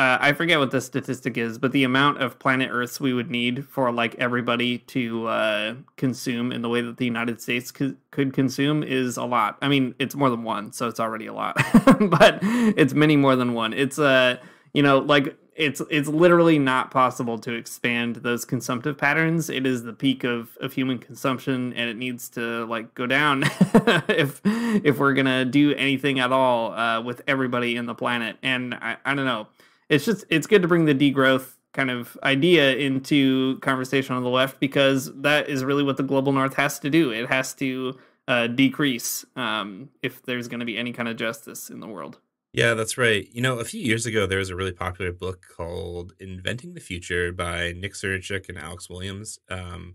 uh, I forget what the statistic is, but the amount of planet Earths we would need for like everybody to uh, consume in the way that the United States could, could consume is a lot. I mean, it's more than one, so it's already a lot, but it's many more than one. It's uh, you know, like it's it's literally not possible to expand those consumptive patterns. It is the peak of, of human consumption, and it needs to like go down if if we're gonna do anything at all uh, with everybody in the planet. And I, I don't know. It's just it's good to bring the degrowth kind of idea into conversation on the left because that is really what the global north has to do. It has to uh, decrease um, if there's going to be any kind of justice in the world. Yeah, that's right. You know, a few years ago, there was a really popular book called Inventing the Future by Nick Srnicek and Alex Williams. Um,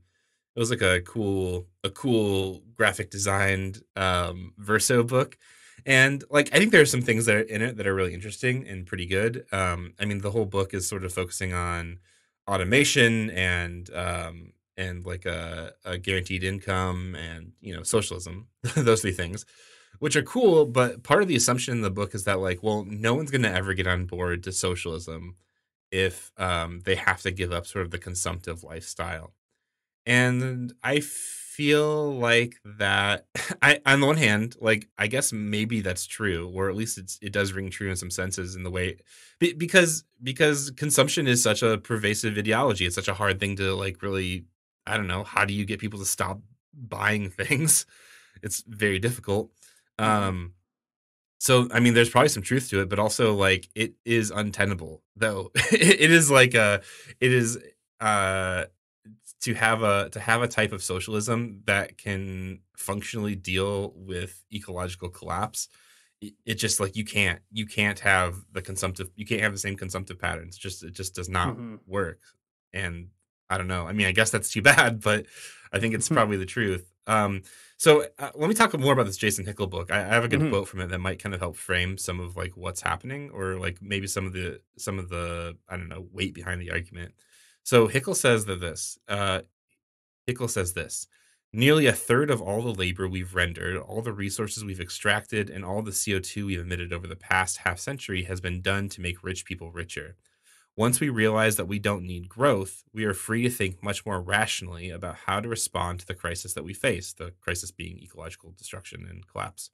it was like a cool, a cool graphic designed um, verso book. And like, I think there are some things that are in it that are really interesting and pretty good. Um, I mean, the whole book is sort of focusing on automation and um, and like a, a guaranteed income and you know socialism, those three things which are cool. But part of the assumption in the book is that like, well, no one's going to ever get on board to socialism if um, they have to give up sort of the consumptive lifestyle. And I feel like that. I on the one hand, like I guess maybe that's true, or at least it's it does ring true in some senses in the way because because consumption is such a pervasive ideology. It's such a hard thing to like really. I don't know. How do you get people to stop buying things? It's very difficult. Mm-hmm. Um, so I mean, there's probably some truth to it, but also like it is untenable. Though it is like a, it is uh to have a to have a type of socialism that can functionally deal with ecological collapse it, just like you can't you can't have the consumptive you can't have the same consumptive patterns just it just does not mm-hmm. work and i don't know i mean i guess that's too bad but i think it's probably the truth um so uh, let me talk more about this Jason Hickel book. I, I have a good mm-hmm. quote from it that might kind of help frame some of like what's happening, or like maybe some of the some of the I don't know weight behind the argument. So Hickel says that this. Uh, Hickel says this. Nearly a third of all the labor we've rendered, all the resources we've extracted, and all the CO2 we've emitted over the past half century has been done to make rich people richer. Once we realize that we don't need growth, we are free to think much more rationally about how to respond to the crisis that we face, the crisis being ecological destruction and collapse.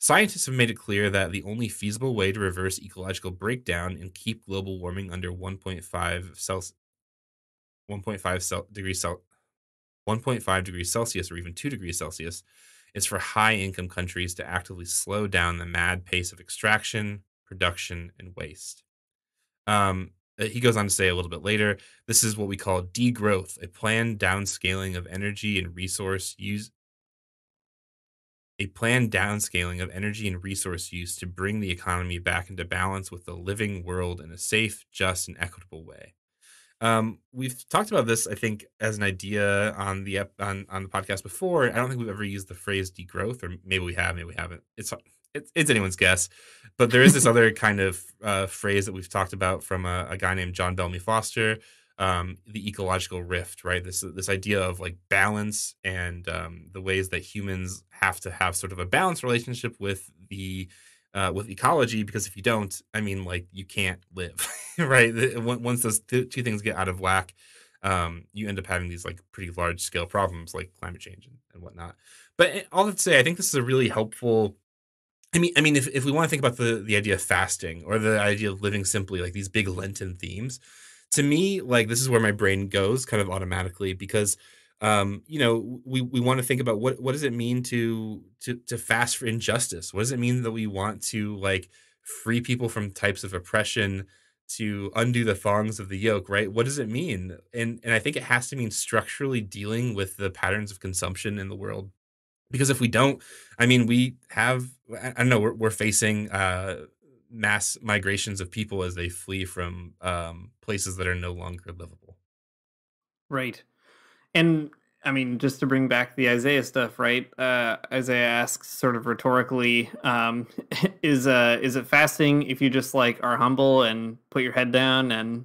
Scientists have made it clear that the only feasible way to reverse ecological breakdown and keep global warming under 1.5 Celsius 1.5 degrees Celsius 1.5 degrees Celsius or even 2 degrees Celsius is for high income countries to actively slow down the mad pace of extraction, production, and waste. Um, he goes on to say a little bit later this is what we call degrowth, a planned downscaling of energy and resource use. A planned downscaling of energy and resource use to bring the economy back into balance with the living world in a safe, just, and equitable way. Um, we've talked about this, I think, as an idea on the on on the podcast before. I don't think we've ever used the phrase degrowth, or maybe we have, maybe we haven't. It's it's, it's anyone's guess, but there is this other kind of uh, phrase that we've talked about from a, a guy named John Bellamy Foster, um, the ecological rift, right? This this idea of like balance and um, the ways that humans have to have sort of a balanced relationship with the uh, with ecology because if you don't, I mean, like you can't live, right? Once those two things get out of whack, um, you end up having these like pretty large scale problems like climate change and, and whatnot. But eh, all that to say, I think this is a really helpful. I mean, I mean, if, if we want to think about the the idea of fasting or the idea of living simply, like these big Lenten themes, to me, like this is where my brain goes kind of automatically because um, you know, we, we want to think about what what does it mean to to to fast for injustice? What does it mean that we want to like free people from types of oppression, to undo the thongs of the yoke, right? What does it mean? And and I think it has to mean structurally dealing with the patterns of consumption in the world. Because if we don't, I mean, we have I don't know, we're, we're facing uh, mass migrations of people as they flee from um, places that are no longer livable. Right. And I mean, just to bring back the Isaiah stuff, right? Uh, Isaiah asks, sort of rhetorically, um, "Is uh, is it fasting if you just like are humble and put your head down and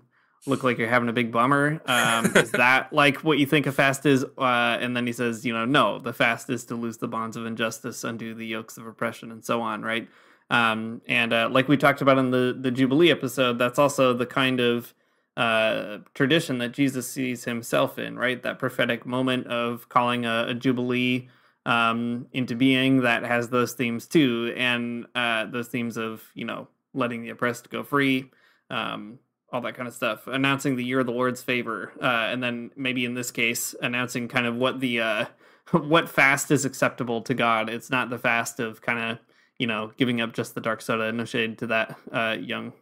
look like you're having a big bummer? Um, is that like what you think a fast is?" Uh, and then he says, "You know, no, the fast is to loose the bonds of injustice, undo the yokes of oppression, and so on." Right? Um, and uh, like we talked about in the the Jubilee episode, that's also the kind of uh, tradition that Jesus sees himself in, right? That prophetic moment of calling a, a jubilee um, into being that has those themes too, and uh, those themes of you know letting the oppressed go free, um, all that kind of stuff. Announcing the year of the Lord's favor, uh, and then maybe in this case, announcing kind of what the uh, what fast is acceptable to God. It's not the fast of kind of you know, giving up just the dark soda. and No shade to that uh, young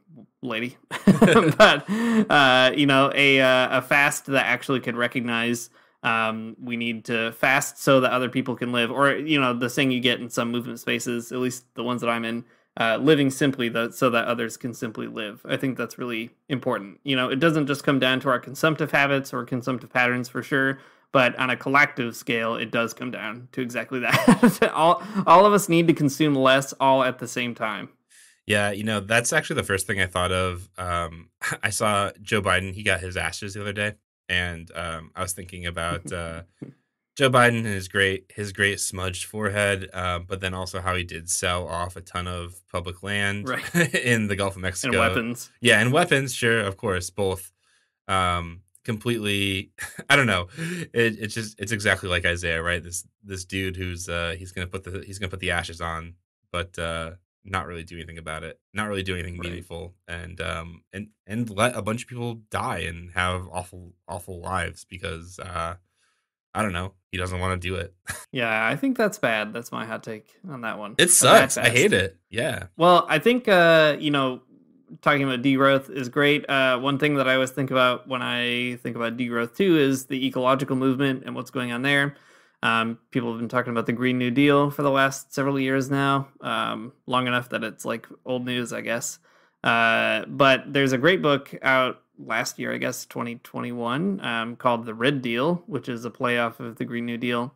lady, but uh, you know, a uh, a fast that actually could recognize um, we need to fast so that other people can live, or you know, the thing you get in some movement spaces, at least the ones that I'm in. Uh, living simply the, so that others can simply live. I think that's really important. You know, it doesn't just come down to our consumptive habits or consumptive patterns for sure, but on a collective scale it does come down to exactly that all all of us need to consume less all at the same time yeah you know that's actually the first thing i thought of um, i saw joe biden he got his ashes the other day and um, i was thinking about uh, joe biden and his great his great smudged forehead uh, but then also how he did sell off a ton of public land right. in the gulf of mexico and weapons yeah and weapons sure of course both um, completely i don't know it, it's just it's exactly like isaiah right this this dude who's uh he's gonna put the he's gonna put the ashes on but uh not really do anything about it not really do anything right. meaningful and um and and let a bunch of people die and have awful awful lives because uh I don't know. He doesn't want to do it. yeah, I think that's bad. That's my hot take on that one. It sucks. I hate it. Yeah. Well, I think uh, you know, talking about degrowth is great. Uh, one thing that I always think about when I think about degrowth too is the ecological movement and what's going on there. Um, people have been talking about the Green New Deal for the last several years now, um, long enough that it's like old news, I guess. Uh, but there's a great book out last year, I guess, 2021, um, called The Red Deal, which is a play off of the Green New Deal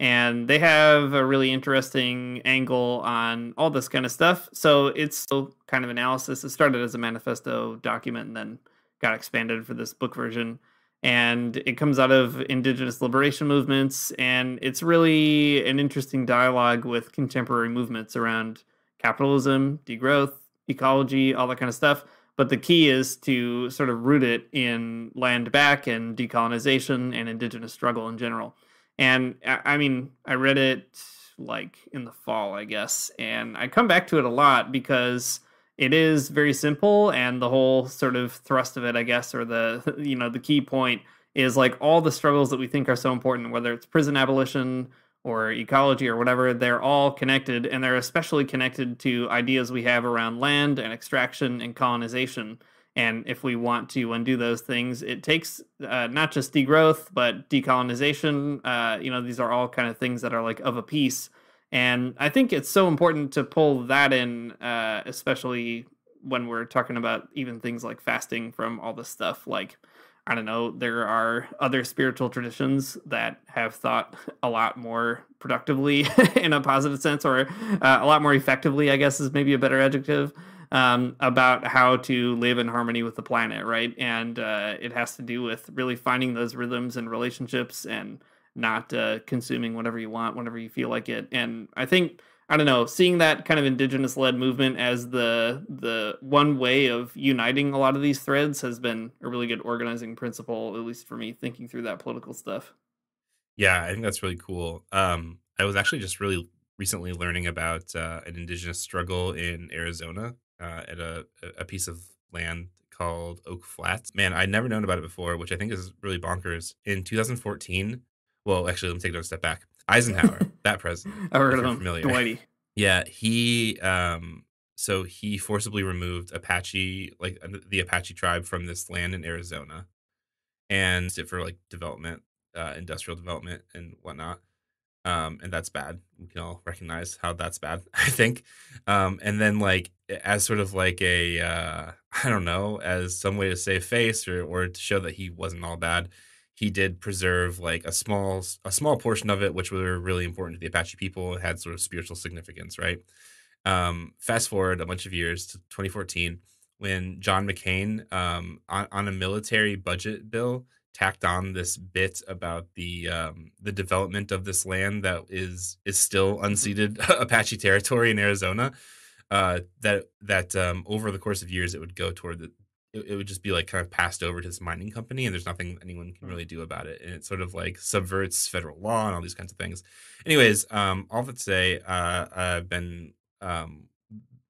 and they have a really interesting angle on all this kind of stuff. So it's still kind of analysis. It started as a manifesto document and then got expanded for this book version. and it comes out of indigenous liberation movements and it's really an interesting dialogue with contemporary movements around capitalism degrowth ecology all that kind of stuff but the key is to sort of root it in land back and decolonization and indigenous struggle in general. And i mean i read it like in the fall i guess. And i come back to it a lot because it is very simple and the whole sort of thrust of it i guess or the you know the key point is like all the struggles that we think are so important whether it's prison abolition or ecology or whatever they're all connected and they're especially connected to ideas we have around land and extraction and colonization and if we want to undo those things it takes uh, not just degrowth but decolonization uh, you know these are all kind of things that are like of a piece and I think it's so important to pull that in, uh, especially when we're talking about even things like fasting from all this stuff. Like, I don't know, there are other spiritual traditions that have thought a lot more productively in a positive sense, or uh, a lot more effectively, I guess is maybe a better adjective, um, about how to live in harmony with the planet, right? And uh, it has to do with really finding those rhythms and relationships and not uh, consuming whatever you want whenever you feel like it. And I think I don't know, seeing that kind of indigenous led movement as the the one way of uniting a lot of these threads has been a really good organizing principle, at least for me, thinking through that political stuff. Yeah, I think that's really cool. Um, I was actually just really recently learning about uh, an indigenous struggle in Arizona uh, at a, a piece of land called Oak Flats. Man, I'd never known about it before, which I think is really bonkers. In 2014, well, actually, let me take another step back. Eisenhower, that president. I heard of him. Familiar. Dwighty. Yeah, he um so he forcibly removed Apache like the Apache tribe from this land in Arizona and it for like development, uh industrial development and whatnot. Um and that's bad. We can all recognize how that's bad, I think. Um and then like as sort of like a uh I don't know, as some way to save face or or to show that he wasn't all bad he did preserve like a small a small portion of it, which were really important to the Apache people. It had sort of spiritual significance, right? Um, fast forward a bunch of years to 2014, when John McCain um, on, on a military budget bill tacked on this bit about the um, the development of this land that is is still unceded Apache territory in Arizona. Uh, that that um, over the course of years it would go toward the, it, it, would just be like kind of passed over to this mining company and there's nothing anyone can really do about it and it sort of like subverts federal law and all these kinds of things. Anyways um all that to say uh i've been um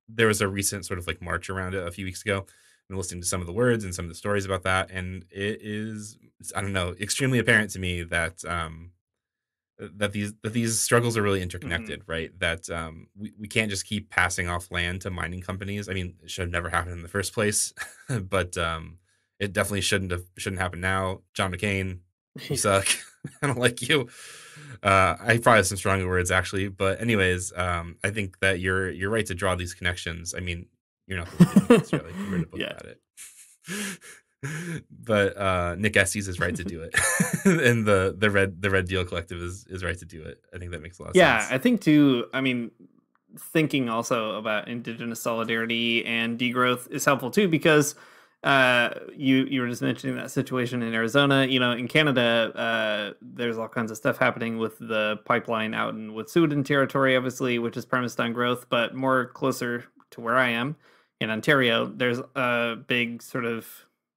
there was a recent sort of like march around it a few weeks ago. I've listening to some of the words and some of the stories about that and it is i don't know extremely apparent to me that um that these that these struggles are really mm-hmm. interconnected, mm-hmm. right? That um, we, we can't just keep passing off land to mining companies. I mean, it should have never happened in the first place, but um, it definitely shouldn't have shouldn't happen now. John McCain, you suck. I don't like you. Uh, I probably have some stronger words actually, but anyways, um, I think that you're you're right to draw these connections. I mean, you're not the one really. necessarily read a book yeah. about it. But uh, Nick Estes is right to do it, and the the red the Red Deal Collective is is right to do it. I think that makes a lot of yeah, sense. Yeah, I think too. I mean, thinking also about Indigenous solidarity and degrowth is helpful too because uh, you you were just mentioning that situation in Arizona. You know, in Canada, uh, there's all kinds of stuff happening with the pipeline out in Wet'suwet'en territory, obviously, which is premised on growth, but more closer to where I am in Ontario, there's a big sort of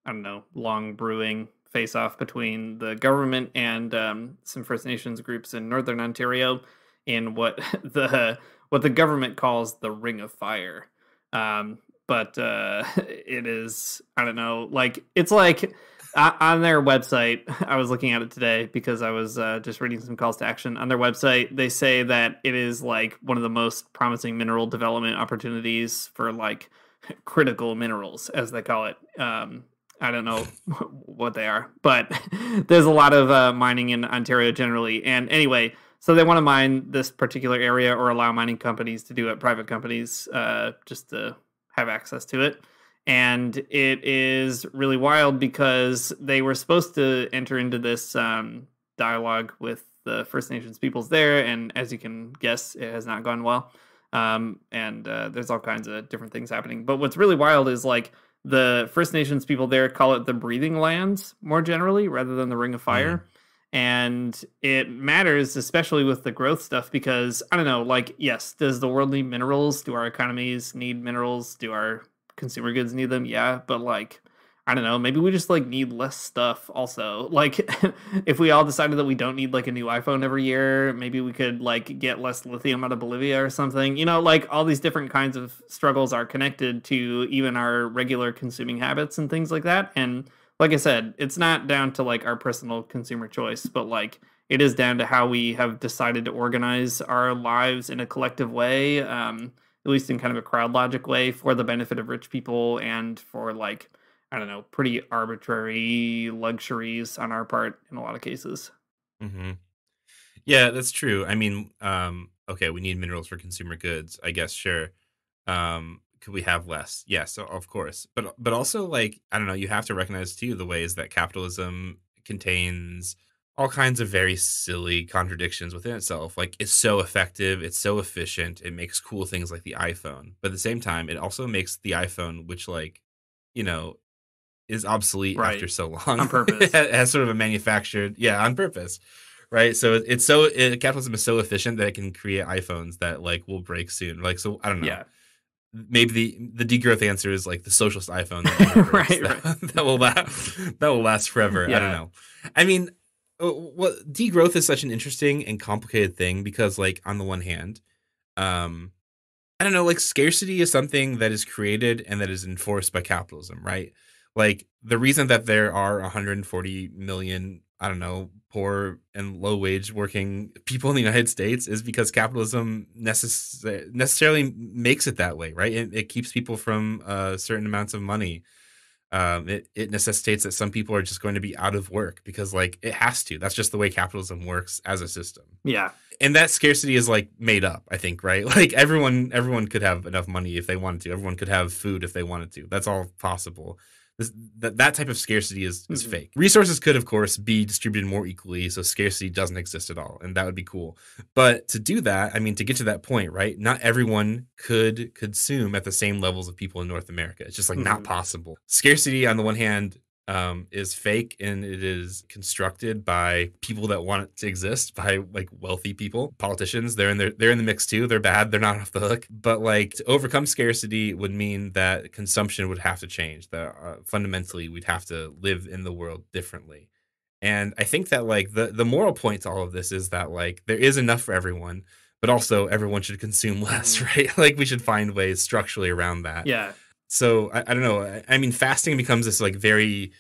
I don't know, long brewing face off between the government and um, some First Nations groups in Northern Ontario in what the what the government calls the Ring of Fire. Um, but uh, it is I don't know, like it's like on their website. I was looking at it today because I was uh, just reading some calls to action on their website. They say that it is like one of the most promising mineral development opportunities for like critical minerals, as they call it. Um, I don't know what they are, but there's a lot of uh, mining in Ontario generally. And anyway, so they want to mine this particular area or allow mining companies to do it, private companies, uh, just to have access to it. And it is really wild because they were supposed to enter into this um, dialogue with the First Nations peoples there. And as you can guess, it has not gone well. Um, and uh, there's all kinds of different things happening. But what's really wild is like the First Nations people there call it the breathing lands more generally rather than the Ring of Fire. Mm. And it matters, especially with the growth stuff, because I don't know, like, yes, does the world need minerals? Do our economies need minerals? Do our consumer goods need them? Yeah. But like, I don't know, maybe we just like need less stuff also. Like if we all decided that we don't need like a new iPhone every year, maybe we could like get less lithium out of Bolivia or something. You know, like all these different kinds of struggles are connected to even our regular consuming habits and things like that. And like I said, it's not down to like our personal consumer choice, but like it is down to how we have decided to organize our lives in a collective way, um, at least in kind of a crowd logic way for the benefit of rich people and for like I don't know, pretty arbitrary luxuries on our part in a lot of cases. Mm-hmm. Yeah, that's true. I mean, um, okay, we need minerals for consumer goods. I guess sure. Um, could we have less? Yes, of course. But but also like I don't know. You have to recognize too the ways that capitalism contains all kinds of very silly contradictions within itself. Like it's so effective, it's so efficient, it makes cool things like the iPhone. But at the same time, it also makes the iPhone, which like you know is obsolete right. after so long on purpose. it has sort of a manufactured, yeah, on purpose, right? So it's so it, capitalism is so efficient that it can create iPhones that like will break soon. Like so, I don't know. Yeah. Maybe the the degrowth answer is like the socialist iPhone that, right, that, right. that will last that will last forever. Yeah. I don't know. I mean, uh, what degrowth is such an interesting and complicated thing because, like, on the one hand, um, I don't know, like scarcity is something that is created and that is enforced by capitalism, right? Like the reason that there are 140 million i don't know poor and low wage working people in the united states is because capitalism necess- necessarily makes it that way right? It, it keeps people from uh, certain amounts of money. Um, it, it necessitates that some people are just going to be out of work because like it has to. That's just the way capitalism works as a system. Yeah. And that scarcity is like made up i think right? Like everyone everyone could have enough money if they wanted to. Everyone could have food if they wanted to. That's all possible this, that, that type of scarcity is, is mm-hmm. fake. Resources could, of course, be distributed more equally, so scarcity doesn't exist at all, and that would be cool. But to do that, I mean, to get to that point, right? Not everyone could consume at the same levels of people in North America. It's just like mm-hmm. not possible. Scarcity, on the one hand, um, is fake and it is constructed by people that want it to exist by like wealthy people politicians. They're in their, they're in the mix too. They're bad. They're not off the hook. But like to overcome scarcity would mean that consumption would have to change that uh, fundamentally we'd have to live in the world differently. And i think that like the the moral point to all of this is that like there is enough for everyone but also everyone should consume less mm-hmm. right? Like we should find ways structurally around that. Yeah so I, I, don't know. I, I, mean, fasting becomes this like very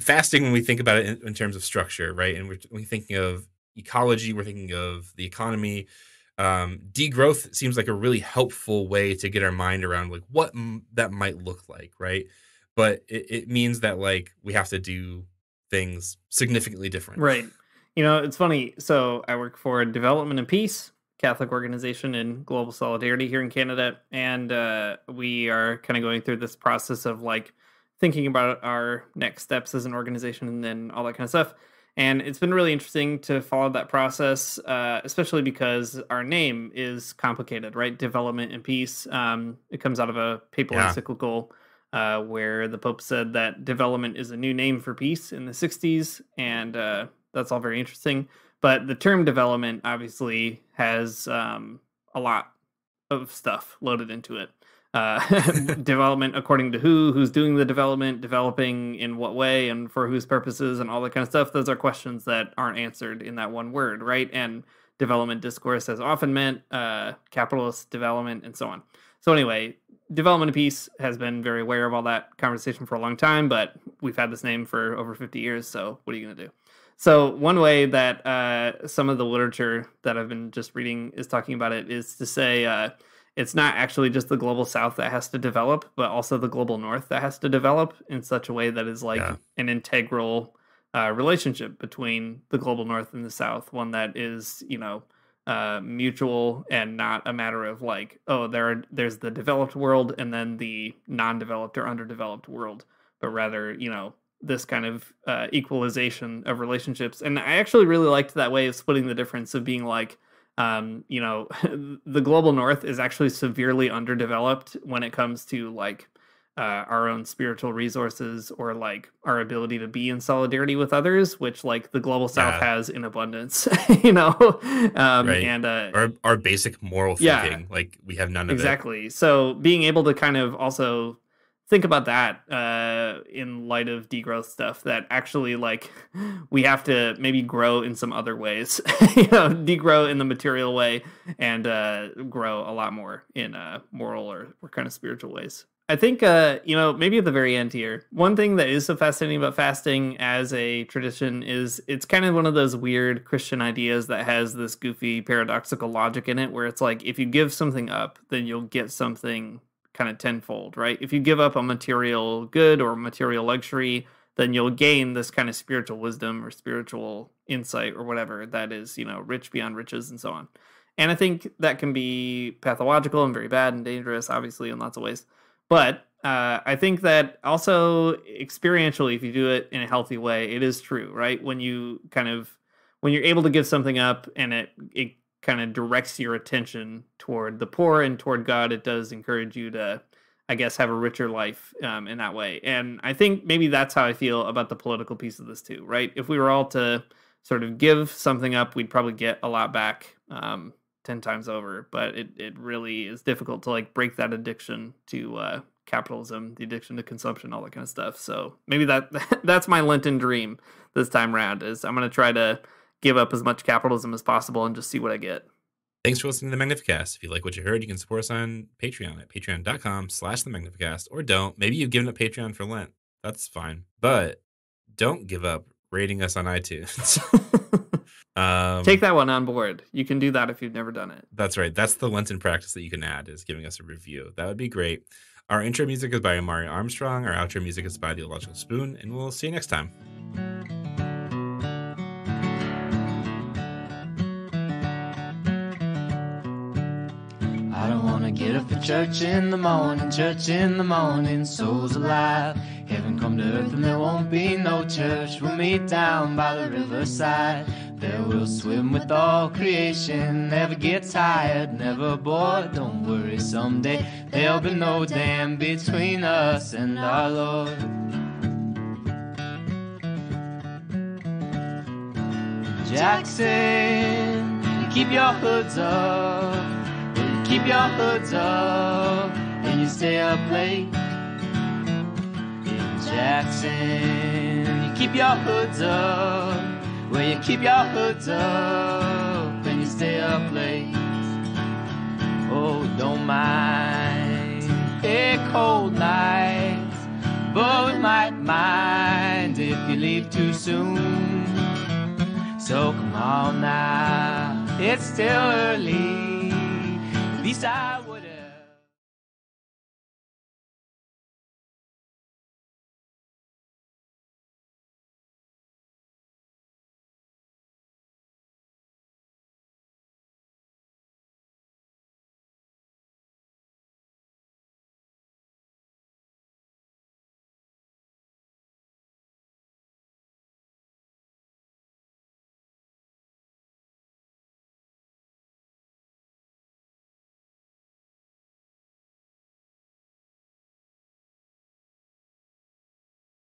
fasting when we think about it in, in terms of structure, right? And we're, we're, thinking of ecology, we're thinking of the economy. Um, degrowth seems like a really helpful way to get our mind around like what m- that might look like, right? But it, it means that like we have to do things significantly different, right? You know, it's funny. So I work for Development and Peace, Catholic organization in global solidarity here in Canada, and uh, we are kind of going through this process of like thinking about our next steps as an organization and then all that kind of stuff. And it's been really interesting to follow that process, uh, especially because our name is complicated, right? Development and peace. Um, it comes out of a papal yeah. encyclical uh, where the Pope said that development is a new name for peace in the 60s. And uh, that's all very interesting. But the term development obviously has um, a lot of stuff loaded into it. Uh, development according to who, who's doing the development, developing in what way, and for whose purposes, and all that kind of stuff. Those are questions that aren't answered in that one word, right? And development discourse has often meant uh, capitalist development and so on. So, anyway, development peace has been very aware of all that conversation for a long time, but we've had this name for over 50 years. So, what are you going to do? So one way that uh, some of the literature that I've been just reading is talking about it is to say uh, it's not actually just the global south that has to develop, but also the global north that has to develop in such a way that is like yeah. an integral uh, relationship between the global north and the south, one that is you know uh, mutual and not a matter of like oh there are, there's the developed world and then the non-developed or underdeveloped world, but rather you know this kind of uh, equalization of relationships. And I actually really liked that way of splitting the difference of being like, um, you know, the global north is actually severely underdeveloped when it comes to like uh, our own spiritual resources or like our ability to be in solidarity with others, which like the global south Yeah. has in abundance, you know, um, Right. and uh, Our our basic moral Yeah. thinking, like we have none of it. exactly. So being able to kind of also think about that uh, in light of degrowth stuff, that actually like we have to maybe grow in some other ways, you know, degrow in the material way and uh, grow a lot more in uh, moral or, or kind of spiritual ways. I think, uh, you know, maybe at the very end here, one thing that is so fascinating about fasting as a tradition is it's kind of one of those weird Christian ideas that has this goofy paradoxical logic in it, where it's like if you give something up, then you'll get something kind of tenfold, right? If you give up a material good or material luxury, then you'll gain this kind of spiritual wisdom or spiritual insight or whatever that is, you know, rich beyond riches and so on. And I think that can be pathological and very bad and dangerous, obviously, in lots of ways. But uh, I think that also experientially, if you do it in a healthy way, it is true, right? When you kind of when you're able to give something up and it it kind of directs your attention toward the poor and toward God, it does encourage you to, I guess, have a richer life um, in that way. And I think maybe that's how I feel about the political piece of this too, right? If we were all to sort of give something up, we'd probably get a lot back. Um, 10 times over but it, it really is difficult to like break that addiction to uh capitalism the addiction to consumption all that kind of stuff so maybe that that's my lenten dream this time around is i'm going to try to give up as much capitalism as possible and just see what i get Thanks for listening to the Magnificast. If you like what you heard, you can support us on Patreon at patreon.com slash the Magnificast. Or don't. Maybe you've given up Patreon for Lent. That's fine. But don't give up rating us on iTunes. um, take that one on board you can do that if you've never done it That's right. That's the Lenten practice that you can add is giving us a review. That would be great. Our intro music is by Amaryah Armstrong. Our outro music is by The Illogical Spoon. And we'll see you next time. Get up for church in the morning, church in the morning, souls alive. Heaven come to earth and there won't be no church. We'll meet down by the riverside. There we'll swim with all creation. Never get tired, never bored. Don't worry, someday there'll be no dam between us and our Lord. Jackson, keep your hoods up. Keep your hoods up and you stay up late. In Jackson, you keep your hoods up. Well, you keep your hoods up and you stay up late. Oh, don't mind a cold night, but we might mind if you leave too soon. So come on now, it's still early. Will.